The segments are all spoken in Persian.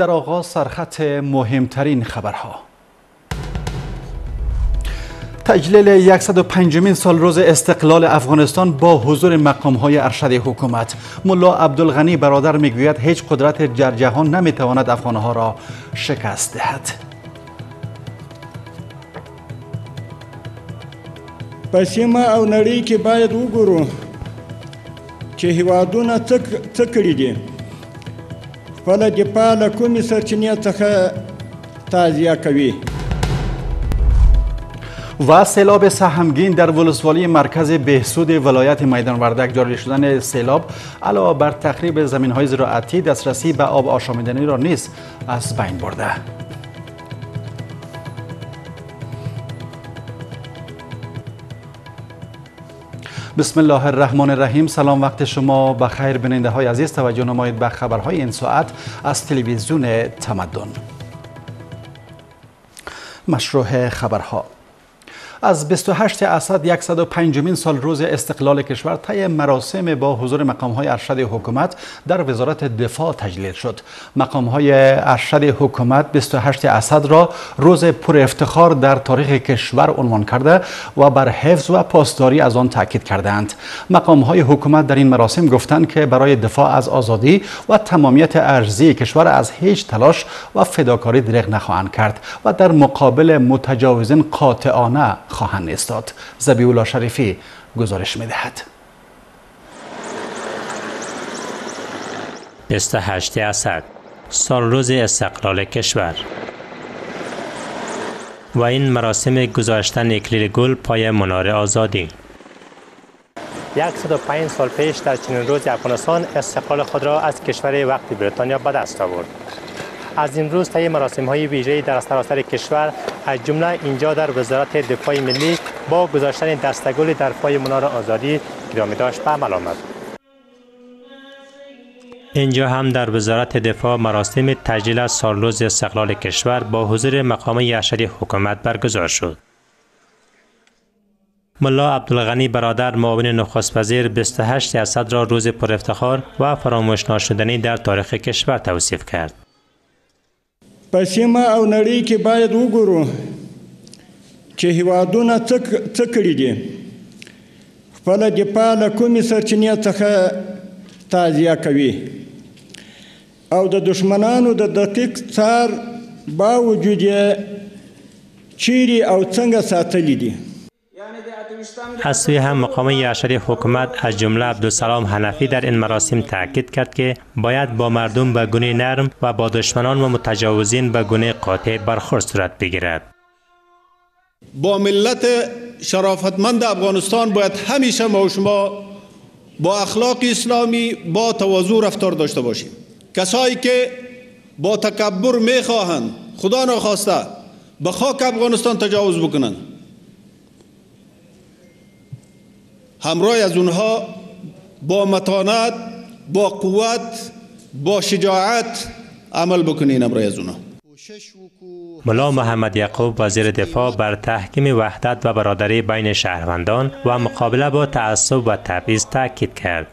در آغاز سرخط مهمترین خبرها. تجلیل 105 سال روز استقلال افغانستان با حضور مقام های ارشد حکومت. ملا عبدالغنی برادر می‌گوید هیچ قدرت در جهان نمی‌تواند افغانها را شکست دهد. په سیمه او نړۍ کې باید وګورو چې هیوادونه څه کړي دي. خپله دفاع له کومې سرچینې څخه تازیه کوي. و سیلاب سهمگین در ولسوالی مرکز بهسود ولایت میدان وردک جاری شدن سیلاب علاوه بر تخریب زمین های زراعتی دسترسی به آب آشامیدنی را نیز از بین برده. بسم الله الرحمن الرحیم سلام وقت شما بخیر بیننده های عزیز توجه نمایید به خبرهای این ساعت از تلویزیون تمدن مشروع خبرها از 28 اسد 105 سال روز استقلال کشور طی مراسم با حضور مقام های ارشد حکومت در وزارت دفاع تجلیل شد. مقام های ارشد حکومت 28 اسد را روز پر افتخار در تاریخ کشور عنوان کرده و بر حفظ و پاسداری از آن تاکید کردند مقام های حکومت در این مراسم گفتند که برای دفاع از آزادی و تمامیت ارزی کشور از هیچ تلاش و فداکاری دریغ نخواهند کرد و در مقابل متجاوزین قاطعانه خواهند استاد زبیولا شریفی گزارش می‌دهد. 28 اسد سال روز استقلال کشور. و این مراسم گذاشتن اکلیل گل پای منار آزادی. 105 سال پیش در چنین روز افغانستان استقلال خود را از کشور وقتی بریتانیا به دست آورد. از این روز طی مراسم های ویژه در سراسر کشور از جمله اینجا در وزارت دفاع ملی با گذاشتن دستگل در پای منار آزادی گرامی داشت به عمل آمد اینجا هم در وزارت دفاع مراسم تجلیل از سالروز استقلال کشور با حضور مقام ارشد حکومت برگزار شد. ملا عبدالغنی برادر معاون نخست وزیر 28 اسد را روز پر افتخار و فراموش ناشدنی در تاریخ کشور توصیف کرد. په سیمه او نړۍ کې باید وګورو چې هیوادونه څه کړي دي. خپله دفاع له کومې سرچینې څخه تازیه کوي. او د دشمنانو د دقیق څار باوجود یې چیرې او څنګه ساتلی دي از سوی هم مقام ارشد حکومت از جمله عبدالسلام حنفی در این مراسم تاکید کرد که باید با مردم به گونه نرم و با دشمنان و متجاوزین به گونه قاطع برخورد صورت بگیرد. با ملت شرافتمند افغانستان باید همیشه ما و شما با اخلاق اسلامی با تواضع رفتار داشته باشیم. کسایی که با تکبر می‌خواهند خدا نخواسته به خاک افغانستان تجاوز بکنند. همراه از اونها با متانت با قوت با شجاعت عمل بکنین همراه از اونها. ملا محمد یعقوب وزیر دفاع بر تحکیم وحدت و برادری بین شهروندان و مقابله با تعصب و تبعیض تاکید کرد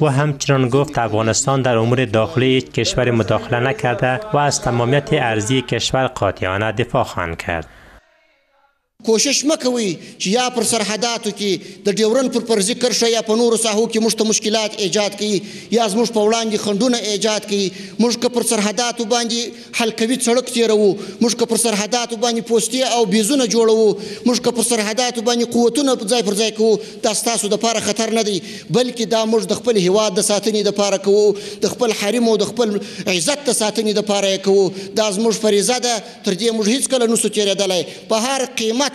و همچنان گفت افغانستان در امور داخلی هیچ کشور مداخله نکرده و از تمامیت ارزی کشور قاطعانه دفاع خواهند کرد. کوشش مکوي چې یا پر سرحداتو کې د ډیورن پر پرځي کرښه یا په نورو ساحو کې موږ ته مشکلات ایجاد کړي یا زموږ په وړاندې خندونه ایجاد کړي. موږ که پر سرحداتو باندې حلقوي سړک تیرو موږ که پر سرحداتو باندې پوستې او بیزونه جوړو موږ که پر سرحداتو باندې قوتونه په ځای پر ځای کوو دا ستاسو د پاره خطر نه دی. بلکې دا موږ د خپل هیواد د ساتنې د پاره کوو د خپل حریم او د خپل عزت د ساتنې د پاره کوو. دا زموږ فریضه ده تر دې موږ هیڅ کله نسو تیرېدلی په هر قیمت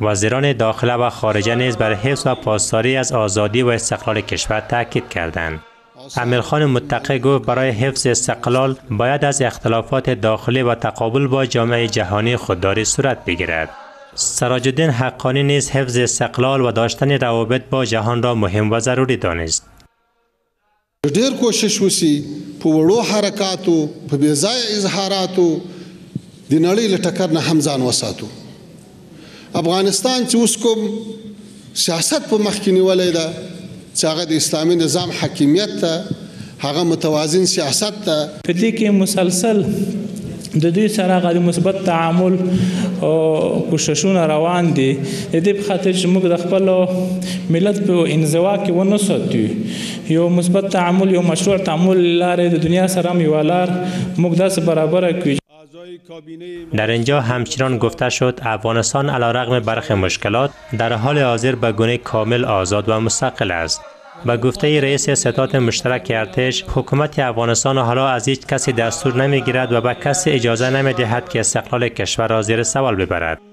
وزیران داخله و خارجه نیز بر حفظ و پاسداری از آزادی و استقلال کشور تاکید کردند. امیرخان متقی گفت برای حفظ استقلال باید از اختلافات داخلی و تقابل با جامعه جهانی خودداری صورت بگیرد. سراج الدین حقانی نیز حفظ استقلال و داشتن روابط با جهان را مهم و ضروری دانست. ډیر کوشش وسی په وړو حرکاتو په بې ځای اظهاراتو د نړۍ له ټکر نه هم ځان وساتو. افغانستان چې اوس کوم سیاست په مخ کې نیولې ده چې هغه د اسلامي نظام حاکمیت ته هغه متوازن سیاست ته. په دې کې مسلسل د دوی سره غو مثبت تعامل او کوششونه روان دي. د دې په خاطر چې موږ د خپل ملت په انزوا کې ونه ساتو. یو مثبت تعامل یو مشروع تعامل لاره د دنیا سره میوالار موږ داس برابر کړو در اینجا همچنان گفته شد افغانستان علیرغم برخی مشکلات در حال حاضر به گونه کامل آزاد و مستقل است. به گفته رئیس ستاد مشترک ارتش حکومت افغانستان حالا از هیچ کسی دستور نمی‌گیرد و به کسی اجازه نمی دهد که استقلال کشور را زیر سوال ببرد.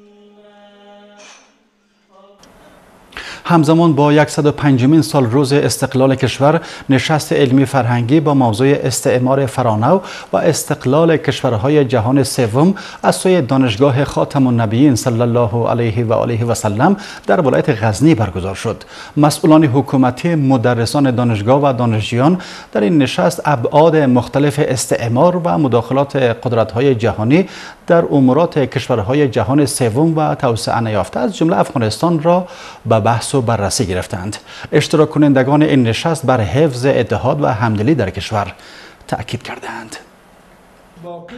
همزمان با 105 سال روز استقلال کشور نشست علمی فرهنگی با موضوع استعمار فرانو و استقلال کشورهای جهان سوم از سوی دانشگاه خاتم النبیین صلی الله علیه و آله و سلم در ولایت غزنی برگزار شد. مسئولان حکومتی مدرسان دانشگاه و دانشجویان در این نشست ابعاد مختلف استعمار و مداخلات قدرت‌های جهانی در امورات کشورهای جهان سوم و توسعه نیافته. از جمله افغانستان را به بحث و بررسی گرفتند. اشتراک کنندگان این نشست بر حفظ اتحاد و همدلی در کشور تأکید کردند.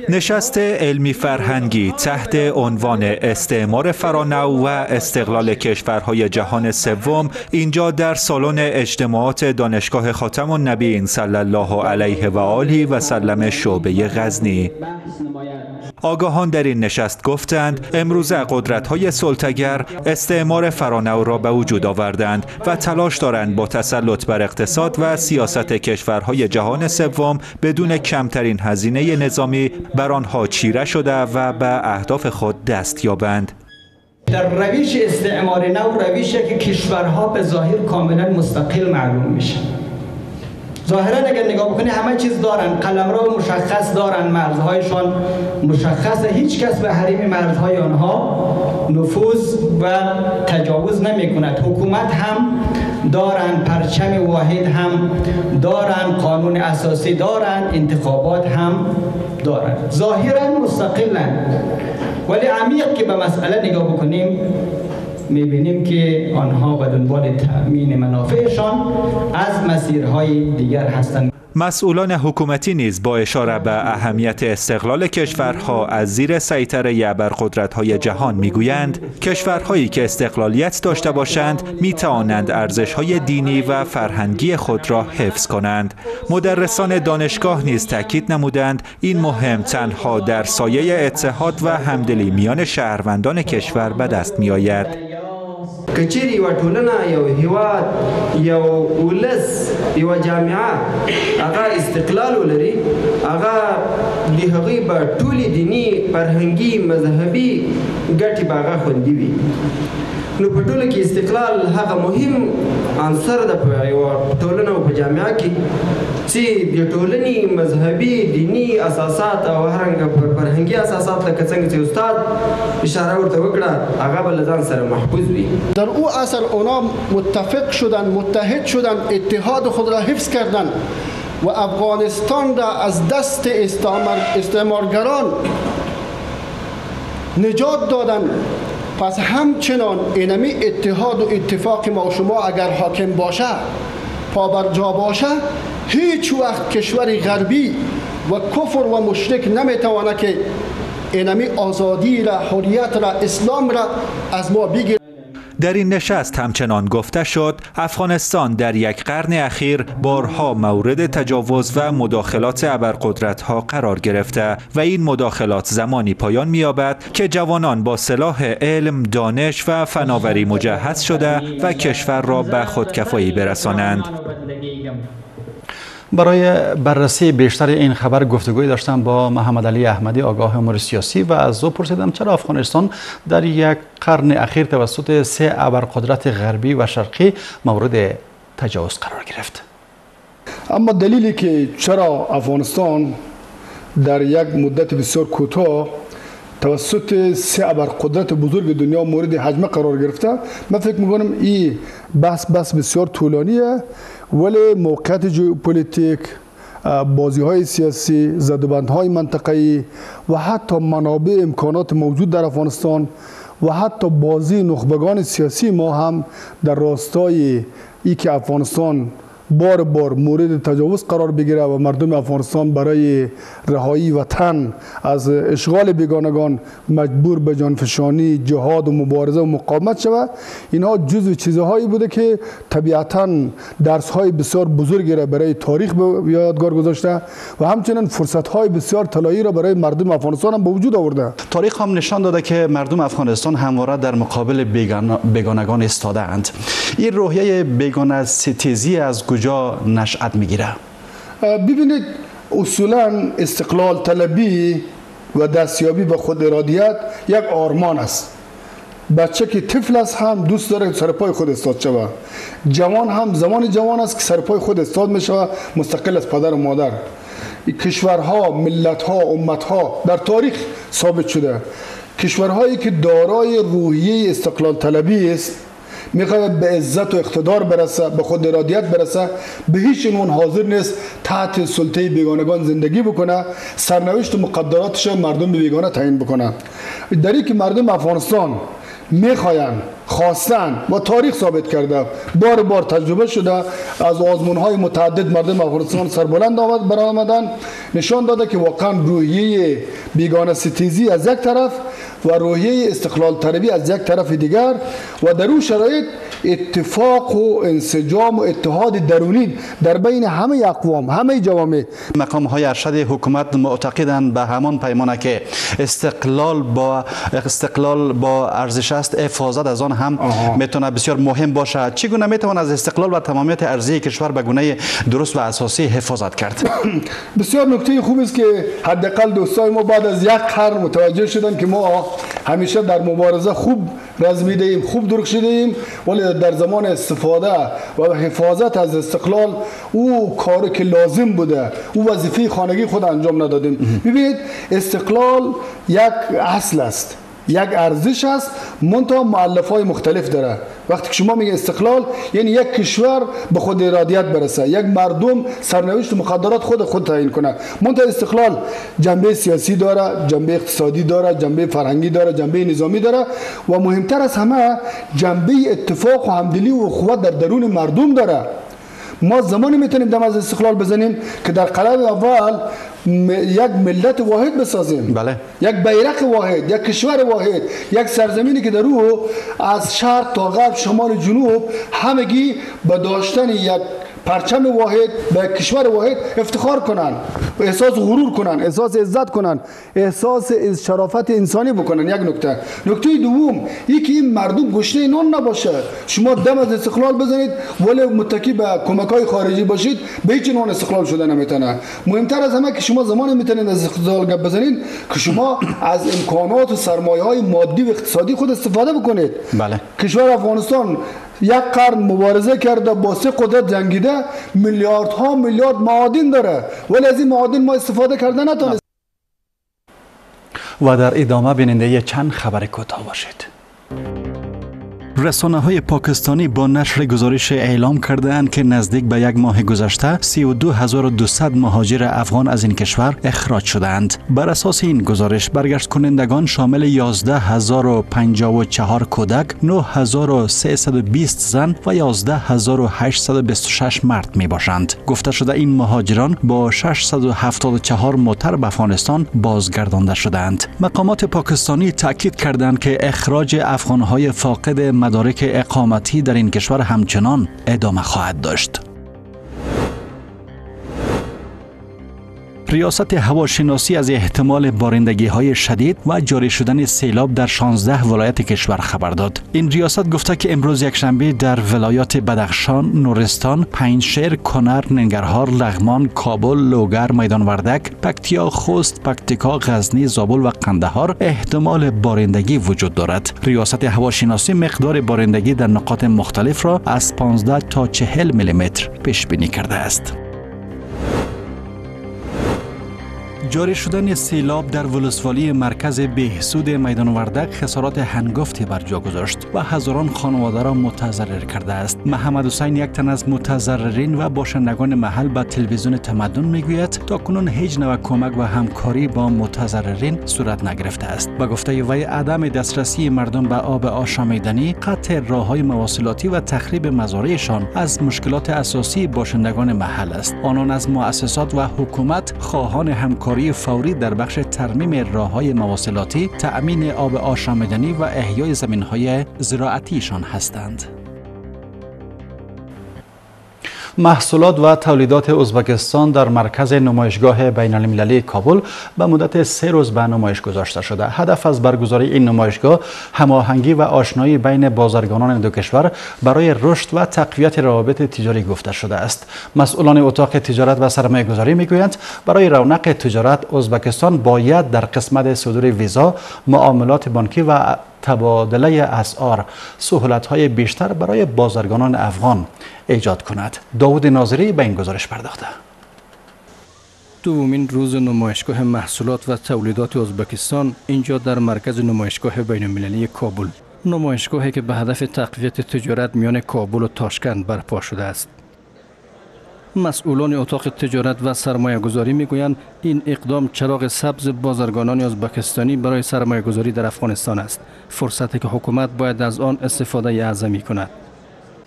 نشست علمی فرهنگی تحت عنوان استعمار فرانو و استقلال کشورهای جهان سوم اینجا در سالن اجتماعات دانشگاه خاتم النبیین صلی الله علیه و آله و سلم شعبه غزنی. آگاهان در این نشست گفتند امروزه قدرت‌های سلطگر استعمار فرانو را به وجود آوردند و تلاش دارند با تسلط بر اقتصاد و سیاست کشورهای جهان سوم بدون کمترین هزینه نظامی بر آنها چیره شده و به اهداف خود دست یابند. در روش استعمار نو روشی که کشورها به ظاهر کاملا مستقل معلوم میشه ظاهرا اگر نگاه بکنی همه چیز دارن قلمرو مشخص دارن مرزهایشان. مشخص هیچ کس به حریم مرزهای آنها نفوذ و تجاوز نمی کند حکومت هم دارن پرچم واحد هم دارن قانون اساسی دارن انتخابات هم دارن. ظاهرا مستقلن ولی عمیق که به مسئله نگاه بکنیم می‌بینیم که آنها به دنبال تأمین منافعشان از مسیرهای دیگر هستند. مسئولان حکومتی نیز با اشاره به اهمیت استقلال کشورها از زیر سیطره ابرقدرت‌های جهان می‌گویند کشورهایی که استقلالیت داشته باشند می توانند ارزش‌های دینی و فرهنگی خود را حفظ کنند. مدرسان دانشگاه نیز تاکید نمودند این مهم تنها در سایه اتحاد و همدلی میان شهروندان کشور به دست میآید. کچیر یو ټولنه یو هیواد یو ولس یو جامعه. هغه استقلال ولري هغه د هغې به ټولې دینی فرهنګي مذهبي ګټې به هغه خوندي وي نو په ټوله کې استقلال هغه مهم عنصر یو ټولنه او په جامعه کې چې د ټولنې مذهبي دینی اساسات او هرنګ فرهنګي اساسات لکه څنګه چې استاد اشاره ورته وکړه هغه به ځان سره محفوظ وي. در او اثر اونا متفق شدن متحد شدن اتحاد خود را حفظ کردن و افغانستان را از دست استعمارگران نجات دادن پس همچنان اینمی اتحاد و اتفاق ما و شما اگر حاکم باشه پا جا باشه هیچ وقت کشور غربی و کفر و مشرک نمی‌توانه که اینمی آزادی را حریت را اسلام را از ما بگیره در این نشست همچنان گفته شد افغانستان در یک قرن اخیر بارها مورد تجاوز و مداخلات ابرقدرت ها قرار گرفته و این مداخلات زمانی پایان می‌یابد که جوانان با سلاح علم، دانش و فناوری مجهز شده و کشور را به خودکفایی برسانند. برای بررسی بیشتر این خبر گفتگوی داشتم با محمد علی احمدی آگاه امور سیاسی و از او پرسیدم چرا افغانستان در یک قرن اخیر توسط سه ابرقدرت غربی و شرقی مورد تجاوز قرار گرفت؟ اما دلیلی که چرا افغانستان در یک مدت بسیار کوتاه توسط سه ابرقدرت بزرگ دنیا مورد حجمه قرار گرفته من فکر می‌کنم این بحث بحث بسیار طولانیه. ولی موقعیت ژئوپلیتیک بازی های سیاسی زدوبند های منطقه‌ای و حتی منابع امکانات موجود در افغانستان و حتی بازی نخبگان سیاسی ما هم در راستای ای که افغانستان بار بار مورد تجاوز قرار بگیره و مردم افغانستان برای رهایی وطن از اشغال بیگانگان مجبور به جانفشانی جهاد و مبارزه و مقاومت شود. اینها جزو چیزهایی بوده که طبیعتا درس های بسیار بزرگی را برای تاریخ به یادگار گذاشته و همچنین فرصت های بسیار طلایی را برای مردم افغانستان هم به وجود آورده. تاریخ هم نشان داده که مردم افغانستان همواره در مقابل بیگانگان استاده اند این روحیه بیگانه ستیزی از کجا نشأت می‌گیره؟ ببینید اصولا استقلال طلبی و دستیابی به خود ارادیت یک آرمان است. بچه که طفل است هم دوست داره سرپای خود استاد شود جوان هم زمان جوان است که سرپای خود استاد می شود مستقل از پدر و مادر. کشورها ملتها امتها در تاریخ ثابت شده. کشورهایی که دارای روحیه استقلال طلبی است می‌خواد به عزت و اقتدار برسه به خود ارادیت برسه. به هیچ عنوان حاضر نیست تحت سلطه بیگانگان زندگی بکنه. سرنوشت و مقدراتش مردم بیگانه تعیین بکنه. در که مردم افغانستان می‌خواین خواستن. و تاریخ ثابت کرده. بار بار تجربه شده. از آزمون های متعدد مردم افغانستان سربلند آمد برآمدن نشان داده که واقعا روحیه بیگانه ستیزی از یک طرف و روحیه استقلال طلبی از یک طرف دیگر و در اون شرایط اتفاق و انسجام و اتحاد درونی در بین همه اقوام همه جوامع. مقام های ارشد حکومت معتقدند به همان پیمانه که استقلال با استقلال با ارزش است حفاظت از آن هم می‌تونه بسیار مهم باشه. چگونه می‌توان از استقلال و تمامیت ارزی کشور به گونه درست و اساسی حفاظت کرد؟ بسیار نکته خوب است که حداقل دوستای ما بعد از یک قرن متوجه شدن که ما همیشه در مبارزه خوب رزمیده ایم خوب درخشیده ایم ولی در زمان استفاده و حفاظت از استقلال او کاری که لازم بوده او وظیفه خانگی خود انجام ندادیم. ببینید استقلال یک اصل است. یک ارزش است منتها معلف های مختلف داره. وقتی که شما میگه استقلال یعنی یک کشور به خود ارادیت برسه. یک مردم سرنوشت و مقدرات خود خود تعیین کنه. منتها استقلال جنبه سیاسی داره جنبه اقتصادی داره جنبه فرهنگی داره جنبه نظامی داره و مهمتر از همه جنبه اتفاق و همدلی و اخوت در درون مردم داره. ما زمانی می‌تونیم دم از استقلال بزنیم که در قلب اول یک ملت واحد بسازیم. بله. یک بیرق واحد یک کشور واحد یک سرزمینی که در او از شرق تا غرب شمال جنوب همگی به داشتن یک پرچم واحد به کشور واحد افتخار کنن احساس غرور کنن احساس عزت کنن احساس شرافت انسانی بکنن. یک نکته. نکته دوم یکی این مردم گشته نان نباشه. شما دم از استقلال بزنید ولی متکی به کمک های خارجی باشید به هیچ نوع استقلال شده نمی‌تونه. مهمتر از همه که شما زمانی می‌تونید از استقلال گپ بزنید که شما از امکانات و سرمایه های مادی و اقتصادی خود استفاده بکنید. بله. کشور افغانستان یک قرن مبارزه کرده با سه قدرت جنگیده میلیاردها میلیارد معادن داره. ولی از این معادن ما استفاده کرده نتونست. و در ادامه بیننده چند خبر کوتاه باشید. رسانه های پاکستانی با نشر گزارش اعلام کردهاند که نزدیک به یک ماه گذشته 32200 مهاجر افغان از این کشور اخراج شدند. بر اساس این گزارش برگشت کنندگان شامل 11054 کودک، 9320 زن و 11826 مرد می باشند. گفته شده این مهاجران با 674 موتر به افغانستان بازگردانده شدند. مقامات پاکستانی تاکید کردند که اخراج افغان های فاقد مدارک اقامتی در این کشور همچنان ادامه خواهد داشت. ریاست هواشناسی از احتمال بارندگی های شدید و جاری شدن سیلاب در 16 ولایت کشور خبر داد. این ریاست گفته که امروز یکشنبه در ولایات بدخشان، نورستان، پنجشیر، کنر، ننگرهار، لغمان، کابل، لوگر، میدان وردک، پکتیا، خوست، پکتیکا، غزنی، زابل و قندهار احتمال بارندگی وجود دارد. ریاست هواشناسی مقدار بارندگی در نقاط مختلف را از 15 تا 40 میلیمتر پیش بینی کرده است. جاری شدن سیلاب در ولسوالی مرکز بهسود میدان وردک خسارات هنگفتی بر جا گذاشت و هزاران خانواده را متضرر کرده است. محمد حسین یک تن از متضررین و باشندگان محل به تلویزیون تمدن می‌گوید تا کنون هیچ نوع کمک و همکاری با متضررین صورت نگرفته است. به گفته وی عدم دسترسی مردم به آب آشامیدنی قطع راههای مواصلاتی و تخریب مزارعشان از مشکلات اساسی باشندگان محل است. آنان از مؤسسات و حکومت خواهان همکاری فوری در بخش ترمیم راههای مواصلاتی تأمین آب آشامیدنی و احیای زمینهای زراعتیشان هستند. محصولات و تولیدات ازبکستان در مرکز نمایشگاه بین المللی کابل به مدت سه روز به نمایش گذاشته شده. هدف از برگزاری این نمایشگاه هماهنگی و آشنایی بین بازرگانان دو کشور برای رشد و تقویت روابط تجاری گفته شده است. مسئولان اتاق تجارت و سرمایه گذاری می‌گویند برای رونق تجارت ازبکستان باید در قسمت صدور ویزا معاملات بانکی و تبادله اسعار سهولت های بیشتر برای بازرگانان افغان ایجاد کند. داود ناظری به این گزارش پرداخته. دومین روز نمایشگاه محصولات و تولیدات ازبکستان اینجا در مرکز نمایشگاه بین المللی کابل. نمایشگاهی که به هدف تقویت تجارت میان کابل و تاشکند برپا شده است. مسئولان اتاق تجارت و سرمایه گذاری می گویند این اقدام چراغ سبز بازرگانان ازبکستانی برای سرمایه گذاری در افغانستان است. فرصتی که حکومت باید از آن استفاده اعظمی کند.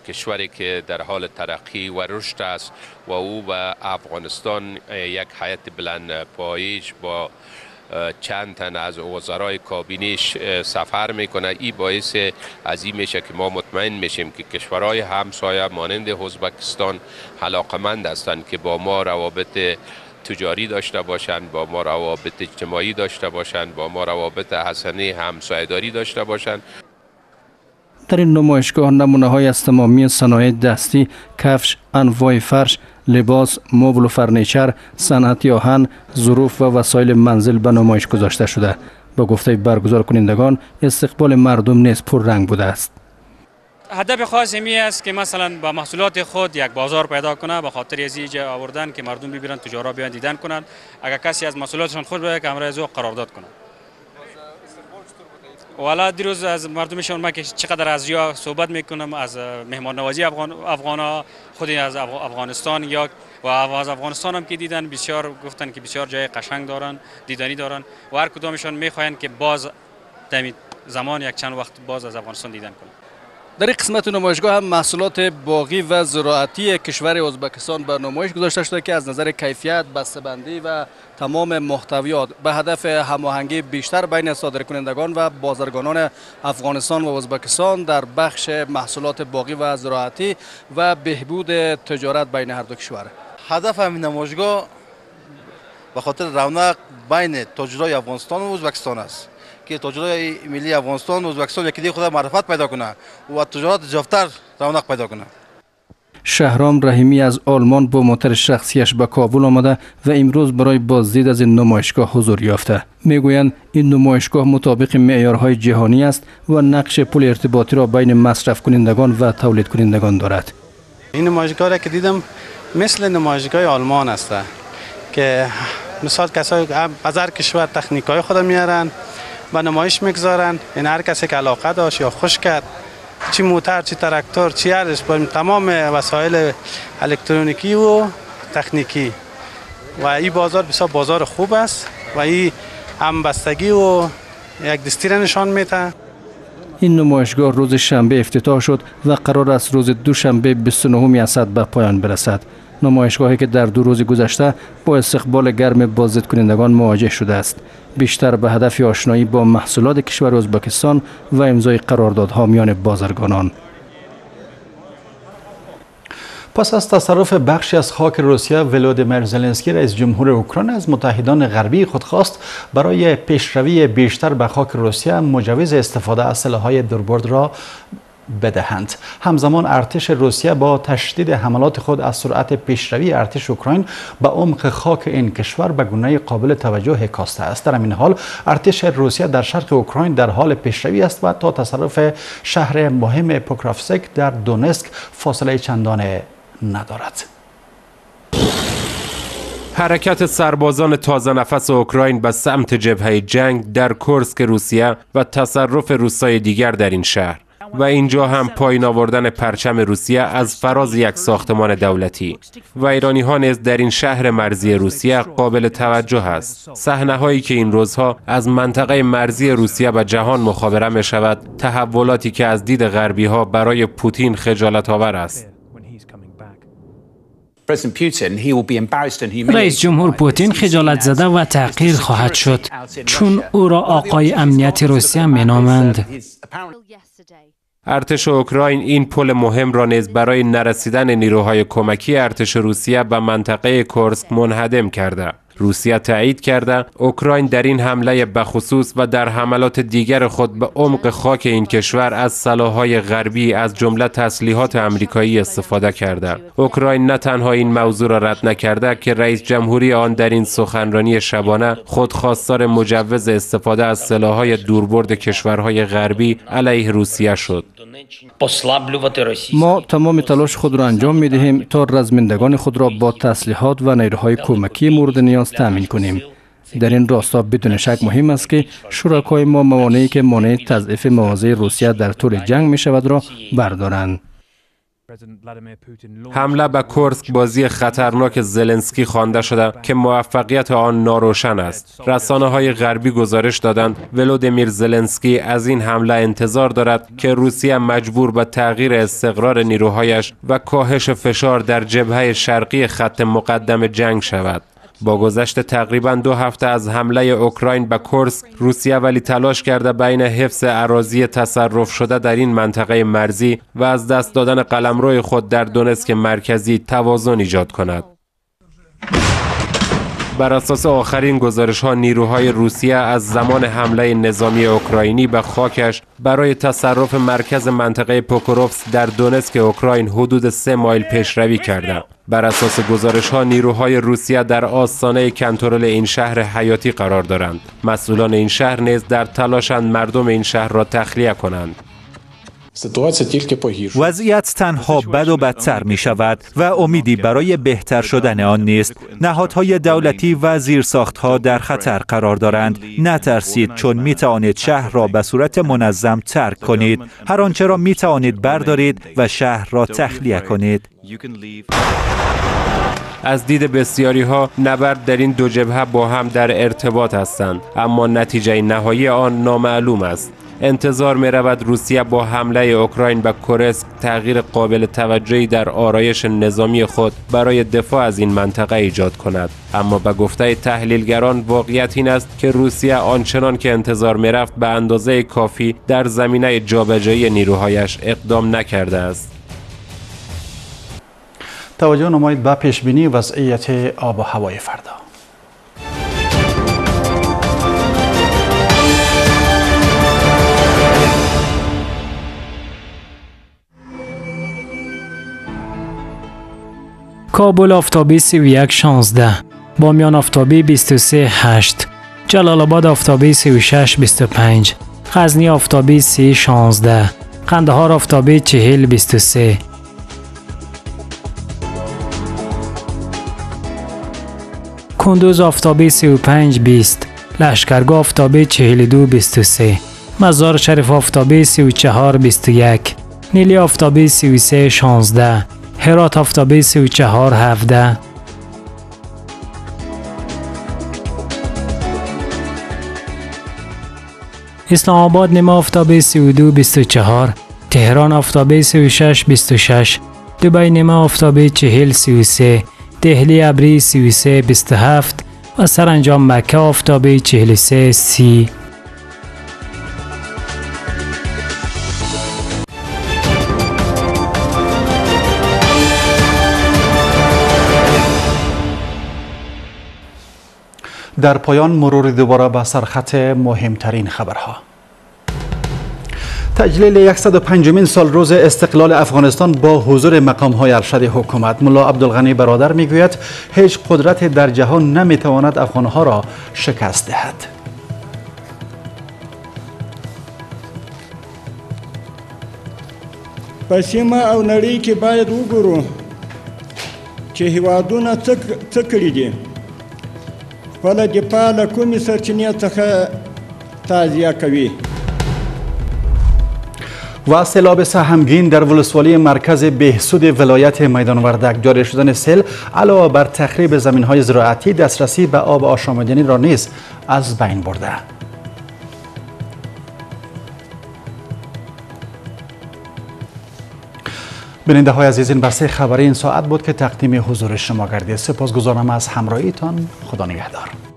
کشوری که در حال ترقی و رشد است و او به افغانستان یک حیات بلند پایش با چند تن از وزرای کابینش سفر می‌کنه. این باعث از این میشه که ما مطمئن میشیم که کشورهای همسایه مانند ازبکستان علاقمند هستند که با ما روابط تجاری داشته باشند با ما روابط اجتماعی داشته باشند با ما روابط حسنه همسایه‌داری داشته باشند. این نمایشگاه نمونه از تمامی صنایع دستی کفش انواع فرش لباس مبل و فرنیچر صنعت آهن ظروف و وسایل منزل به نمایش گذاشته شده. با گفته برگزار کنندگان استقبال مردم نیز پر رنگ بوده است. هدف خاص می است که مثلا با محصولات خود یک بازار پیدا کنه به خاطر از اینجا آوردن که مردم ببینن تجارا بیان دیدن کنند. اگر کسی از محصولاتشان خود به کمره قرارداد کنه والا دیروز از مردمشون ما که چقدر از یا صحبت می‌کنم از مهمان نوازی افغان افغانا خود از افغانستان یا و از افغانستان هم که دیدن بسیار گفتن که بسیار جای قشنگ دارن دیدنی دارن و هر کدامشان می‌خواین که باز دمی زمان یک چند وقت باز از افغانستان دیدن کنن. در این قسمت نمایشگاه هم محصولات باغی و زراعتی کشور ازبکستان به نمایش گذاشته شده که از نظر کیفیت بسته‌بندی و تمام محتویات به هدف هماهنگی بیشتر بین صادرکنندگان و بازرگانان افغانستان و ازبکستان در بخش محصولات باغی و زراعتی و بهبود تجارت بین هر دو کشور. هدف همین نمایشگاه به خاطر رونق بین تاجرای افغانستان و ازبکستان است. که تاجرای ملی افغانستان و ازبکستان یکی خود معرفت پیدا کنه و تجارت جفتر رونق پیدا کنه. شهرام رحیمی از آلمان با موتر شخصیش به کابل آمده و امروز برای بازدید از این نمایشگاه حضور یافته. می‌گویند این نمایشگاه مطابق معیارهای جهانی است و نقش پل ارتباطی را بین مصرف کنندگان و تولید کنندگان دارد. این نمایشگاه را که دیدم مثل نمایشگاه آلمان است که مثال کسایی از هر کشور تکنیک های خود میارن و نمایش می‌گذارن. این هر کسی که علاقه داشت یا خوش کرد چی موتر چی تراکتور چی هرش تمام وسایل الکترونیکی و تکنیکی. و این بازار بسیار بازار خوب است و این همبستگی و یک دستی را نشان میده. این نمایشگاه روز شنبه افتتاح شد و قرار است روز دوشنبه 29 اسد به پایان برسد. نمایشگاهی که در دو روز گذشته با استقبال گرم بازدید کنندگان مواجه شده است. بیشتر به هدف آشنایی با محصولات کشور ازبکستان و امضای قراردادها میان بازرگانان. پس از تصرف بخشی از خاک روسیه ولودیمیر زلنسکی رئیس جمهور اوکراین از متحدان غربی خود خواست برای پیشروی بیشتر به خاک روسیه مجوز استفاده از سلاح‌های دوربرد را بدهند. همزمان ارتش روسیه با تشدید حملات خود از سرعت پیشروی ارتش اوکراین به عمق خاک این کشور به گونه قابل توجه کاسته است. در این حال ارتش روسیه در شرق اوکراین در حال پیشروی است و تا تصرف شهر مهم پوکرافسک در دونسک فاصله چندان ندارد. حرکت سربازان تازه نفس اوکراین به سمت جبهه جنگ در کورسک روسیه و تصرف روسای دیگر در این شهر. و اینجا هم پایین آوردن پرچم روسیه از فراز یک ساختمان دولتی. و ایرانی ها نیز در این شهر مرزی روسیه قابل توجه است. صحنه هایی که این روزها از منطقه مرزی روسیه به جهان مخابره می شود تحولاتی که از دید غربی ها برای پوتین خجالت آور است رئیس جمهور پوتین خجالت زده و تغییر خواهد شد. چون او را آقای امنیت روسیه مینامند. ارتش اوکراین این پل مهم را نیز برای نرسیدن نیروهای کمکی ارتش روسیه به منطقه کورسک منهدم کرده. روسیه تایید کرده اوکراین در این حمله بخصوص و در حملات دیگر خود به عمق خاک این کشور از سلاحهای غربی از جمله تسلیحات امریکایی استفاده کرده. اوکراین نه تنها این موضوع را رد نکرده که رئیس جمهوری آن در این سخنرانی شبانه خود خواستار مجوز استفاده از سلاحهای دوربرد کشورهای غربی علیه روسیه شد. ما تمام تلاش خود را انجام می دهیم تا رزمندگان خود را با تسلیحات و نیروهای کمکی مورد نیاز تأمین کنیم در این راستا بدون شک مهم است که شرکای ما موانعی که مانع تضعیف مواضع روسیه در طول جنگ می شود را بردارند حمله به کورسک بازی خطرناک زلنسکی خوانده شده که موفقیت آن ناروشن است. رسانه های غربی گزارش دادند ولودیمیر زلنسکی از این حمله انتظار دارد که روسیه مجبور به تغییر استقرار نیروهایش و کاهش فشار در جبهه شرقی خط مقدم جنگ شود. با گذشت تقریبا دو هفته از حمله اوکراین به کورسک روسیه ولی تلاش کرده بین حفظ اراضی تصرف شده در این منطقه مرزی و از دست دادن قلمروی خود در دونسک مرکزی توازن ایجاد کند. بر اساس آخرین گزارش ها نیروهای روسیه از زمان حمله نظامی اوکراینی به خاکش برای تصرف مرکز منطقه پوکروفس در دونسک اوکراین حدود سه مایل پیشروی کرده. بر اساس گزارش ها نیروهای روسیه در آستانه کنترل این شهر حیاتی قرار دارند. مسئولان این شهر نیز در تلاشند مردم این شهر را تخلیه کنند. وضعیت تنها بد و بدتر می شود و امیدی برای بهتر شدن آن نیست نهادهای دولتی و زیرساختها در خطر قرار دارند نترسید چون می توانید شهر را به صورت منظم ترک کنید هر آنچه را می توانید بردارید و شهر را تخلیه کنید از دید بسیاری ها نبرد در این دو جبهه با هم در ارتباط هستند اما نتیجه نهایی آن نامعلوم است. انتظار می رود روسیه با حمله اوکراین به کورسک تغییر قابل توجهی در آرایش نظامی خود برای دفاع از این منطقه ایجاد کند. اما به گفته تحلیلگران واقعیت این است که روسیه آنچنان که انتظار می رفت به اندازه کافی در زمینه جابجایی نیروهایش اقدام نکرده است. توجه نمایید به پیشبینی وضعیت آب و هوای فردا. کابل آفتابی 31 16 بامیان آفتابی 23 8 جلال آباد آفتابی 36 25 غزنی آفتابی 30 16 قندهار آفتابی 40 23 کندوز آفتابی 35 20 لشکرگاه آفتابی 42 23 مزار شریف آفتابی 34 21 نیلی آفتابی 33 16 هرات آفتابی 34 17 اسلام آباد نیمه آفتابی 32 24 تهران آفتابی 36 26 دبی نیمه آفتابی 40 33 دهلی ابری 33 27 و سرانجام مکه آفتابی 43 30 در پایان مرور دوباره به سرخط مهمترین خبرها. تجلیل 105 سال روز استقلال افغانستان با حضور مقام های ارشد حکومت. ملا عبدالغنی برادر می‌گوید هیچ قدرت در جهان نمی‌تواند افغانها را شکست دهد. په سیمه او نړۍ کې باید وګورو چې هیوادونه څه کړي دي. خپل دفاع له کومې سرچینې څخه تازیه کوي؟ و سیلاب سهمگین در ولسوالی مرکز بهسود ولایت میدان وردک جاری شدن سیل علاوه بر تخریب زمین های زراعتی دسترسی به آب آشامیدنی را نیز از بین برده. بیننده های عزیز این بسته خبری این ساعت بود که تقدیم حضور شما گردید. سپاسگزارم از همراهیتان. خدا نگهدار.